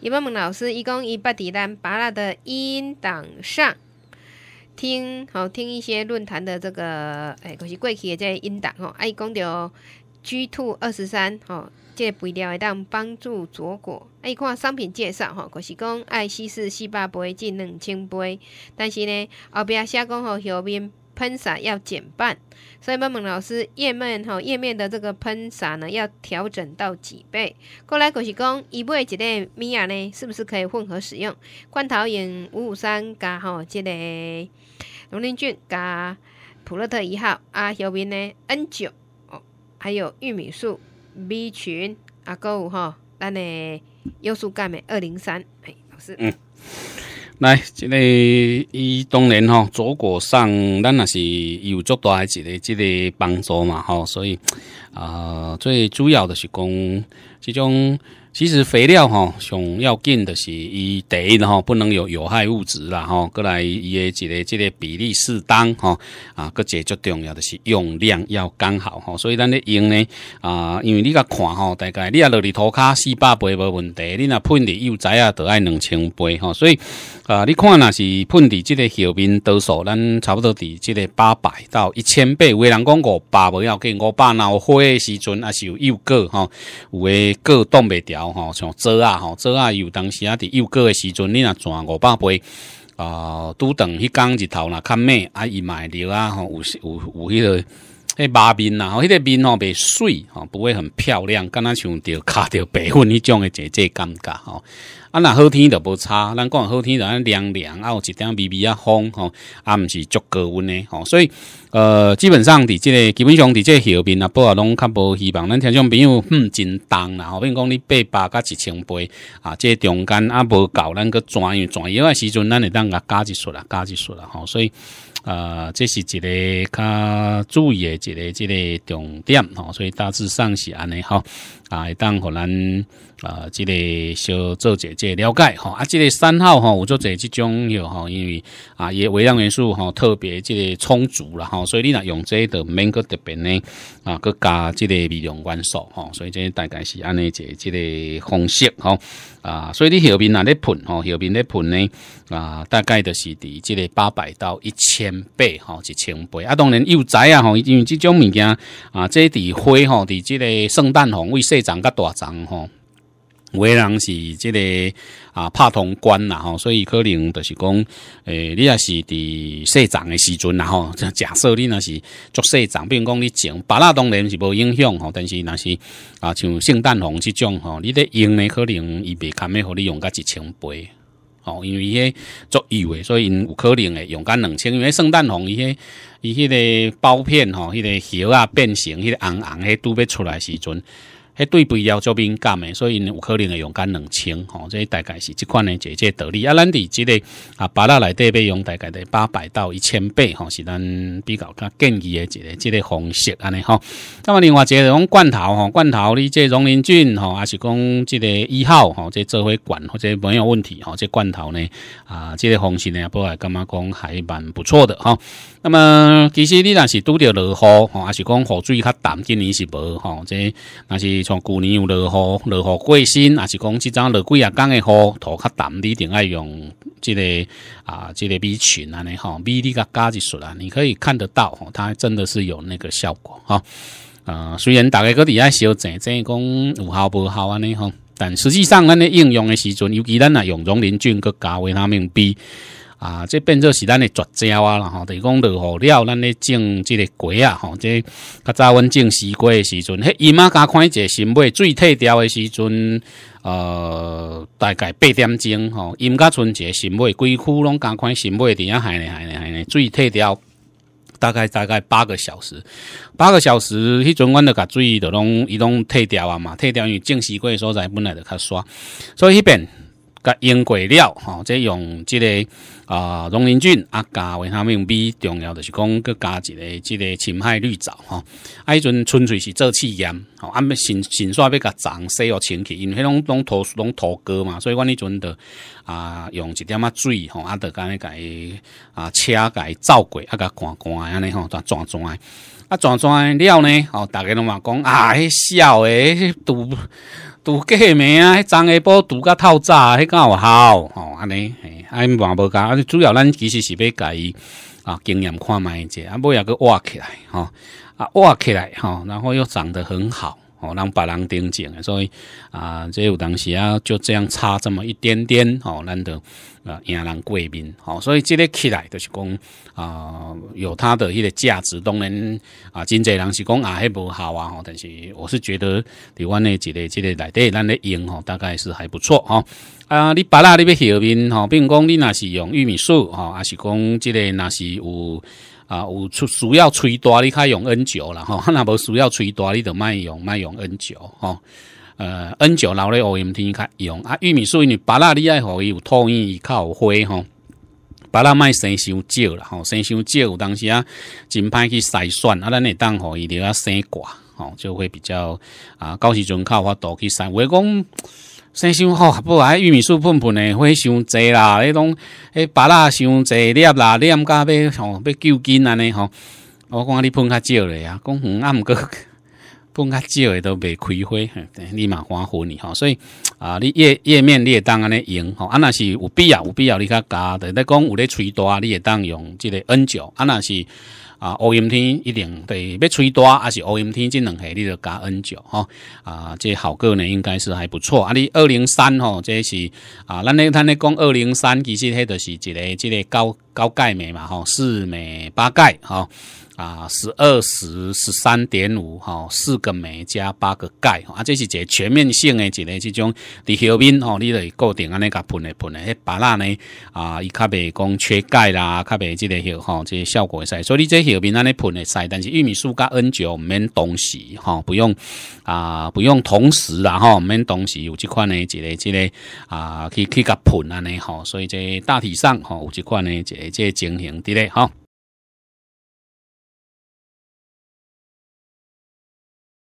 伊要问老师，伊讲伊捌伫咱巴拉的音档上听，吼听一些论坛的这个，诶，就是过去的这音档吼，啊，伊讲着 G two 二十三，吼，这肥料会当帮助佐果。啊，伊看商品介绍，吼，就是讲爱稀释四百杯至两千杯，但是呢，后壁写讲吼，后面喷洒要减半，所以问问老师，页面吼页面的这个喷洒呢，要调整到几倍？过来就是讲，伊买一个米亚呢，是不是可以混合使用？罐头用五五三加吼，这个龙鳞菌加普洛特一号啊，后面呢 N 九哦，还有玉米素 B 群啊，够有吼，咱的优素钙镁二零三，哎，老师，嗯。来，这个伊当然吼，左果上咱也是有足大一个这个帮助嘛吼，所以啊，最主要的是讲这种。其实肥料吼，上要紧的是伊第一吼，不能有有害物质啦吼，过来伊的一个这个比例适当吼，啊，个最最重要的是用量要刚好吼，所以咱咧用呢啊，因为你甲看吼，大概你啊落伫涂骹四百杯无问题，你若喷伫幼崽啊，得爱两千杯吼，所以啊，你看若是喷伫即个后面多数，咱差不多伫即个八百到一千倍，有的人讲五百无要紧，五百闹花的时阵啊是有幼果吼，有诶果冻袂掉。吼，像做啊，吼做啊，有当时啊，伫幼果诶时阵，你若赚五百杯啊，拄等迄工日头若较咩啊，伊买料啊，吼有有有迄个迄麻面呐，吼迄个面吼袂水吼，不会很漂亮，敢若像着卡着白粉迄种诶，这这感觉吼。啊，若好天就无差，咱讲好天就安凉凉，啊有一点微微啊风吼，啊毋是足高温诶吼，所以呃基本上伫即个基本上伫即个后面啊，不啊拢较无希望。咱听众朋友嗯真重啦，吼，比如讲你八百甲一千杯啊，即个中间啊无够，咱个转转药诶时阵，咱会当甲加一束啦，加一束啦吼，所以呃这是一个较注意诶一个即个重点吼，所以大致上是安尼吼，啊会当互咱。啊，这个小做者这了解吼，啊，这个三号吼，有做者这种有吼，因为啊，也微量元素吼特别这个充足了吼，所以你若用这个免个特别呢啊，佮加这个微量元素吼，所以这大概是安尼一个这个方式吼啊，所以你后面若咧喷吼，后面咧喷呢啊，大概就是伫这个八百到一千倍吼，一千倍啊，当然幼崽啊吼，因为这种物件啊，这伫花吼，伫这个圣诞红为细长甲大长吼。有的人是即个啊拍通关啦吼，所以可能就是讲，诶，你也是伫细长的时阵啦吼，假设你若是做细长，比如讲你种巴拉当然是无影响吼，但是若是啊像圣诞红即种吼，你咧用呢可能伊袂堪要互你用甲一千倍吼，因为伊迄足幼诶，所以因有可能会勇敢两千，因为圣诞红伊迄伊迄个包片吼，迄个叶啊变形，迄个红红诶拄要出来时阵。迄对肥料做敏感诶，所以有可能会用干两千吼，这大概是即款诶一个道理。啊，咱伫即个啊，巴拉内底要用大概的八百到一千倍吼，是咱比较较建议诶一个即个方式安尼吼。那么另外一个种罐头吼，罐头你这溶磷菌吼，还是讲即个一号吼，这做伙罐或者没有问题吼，这罐头呢啊，这个方式呢，不来感觉讲还蛮不错的哈。那么其实你若是拄着落雨吼，还是讲雨水较淡，今年是无吼，这若是。像旧年有落雨，落雨过身，还是讲即阵落几啊工诶雨，涂较淡，你一定爱用即个啊，即个 B 群安尼吼，B 你甲加一束啦，你可以看得到吼，它真的是有那个效果哈。啊，虽然大家搁伫遐小整整讲有效无效安尼吼，但实际上咱咧应用诶时阵，尤其咱啊用溶磷菌搁加维他命 B。啊，这变做是咱的绝招啊！啦吼，等于讲落雨了，咱咧种即个瓜啊，吼，这较早阮种西瓜的时阵，迄姨妈加看一个新尾水退掉的时阵，呃，大概八点钟吼，阴甲春节新尾规区拢加看新尾伫遐海呢海呢海呢，水退掉，大概大概八个小时，八个小时，迄阵阮就甲水就拢伊拢退掉啊嘛，退掉因为种西瓜所在本来就较沙，所以迄边。甲用过了吼，即用即个啊溶磷菌啊加维他命 B，重要就是讲佮加一个即个侵害绿藻吼。啊，迄阵纯粹是做试验吼，啊，要新新刷要甲脏洗哦清气，因为迄拢拢土拢土哥嘛，所以阮迄阵的啊用一点仔水吼，啊，得甲伊甲伊啊车甲伊走过，啊，甲干干安尼吼，转转转啊转转了呢，吼，大家拢嘛讲啊，迄小诶，拄。拄过暝啊，迄昨下晡拄甲透早，迄敢有效吼？安尼，嘿，啊，嘛无甲，主要咱其实是要甲伊啊经验看卖者，啊，尾也个挖起来吼，啊挖起来吼，然后又长得很好。哦，让别人顶奖所以啊，这有当时啊，就这样差这么一点点，哦，难得啊赢人贵宾，好，所以这个起来就是讲啊，有它的一个价值。当然啊，真济人是讲啊，还不好啊，吼，但是我是觉得台湾的一个这个内底咱的用吼，大概是还不错哈。啊，你把那你要后面吼，比如讲你那是用玉米素吼，还是讲这个那是有。啊，有需需要吹大，你可以用 N 九啦，吼，那无需要吹大，你就卖用卖用 N 九，吼，呃，N 九留咧 OMT 较用啊，玉米素因为巴拉你爱互伊有土伊伊较有花吼，巴拉卖生伤少啦，吼，生伤少有当时啊，真歹去筛选啊，咱会当互伊着要生挂，吼，就会比较啊，到时阵较有法度去筛，话讲。生伤好，不爱玉米树喷喷的会伤济啦，迄种迄巴拉伤济粒啦，念甲要吼要救紧安尼吼。我讲你喷较少咧啊，讲嗯啊毋过喷较少的都未开花，立马花火你吼。所以啊，你页页面你会当安尼用吼，啊若是有必要有必要你较加的，你讲有咧吹大，你会当用即个 N 九，啊若是。啊乌阴天一定得，要吹大，还是乌阴天这两下你就加 N 九哈。啊，这好个呢，应该是还不错。啊，你二零三吼，这是啊，咱咧咱咧讲二零三，其实迄就是一个即个高高钙镁嘛吼，四镁八钙吼。啊，十二十十三点五哈，四个镁加八个钙啊，这是一个全面性的一个这种伫后面吼，你得固定安尼甲喷的喷的，迄巴拉呢啊，伊较袂讲缺钙啦，较袂即个些吼，这效果会使，所以你这后面安尼喷的使，但是玉米素加 N 九免同时哈，不用啊，不用同时啦哈，免同时有即款呢一个即个啊，去去甲喷安尼吼，所以这大体上吼有即款呢一个这情形伫咧吼。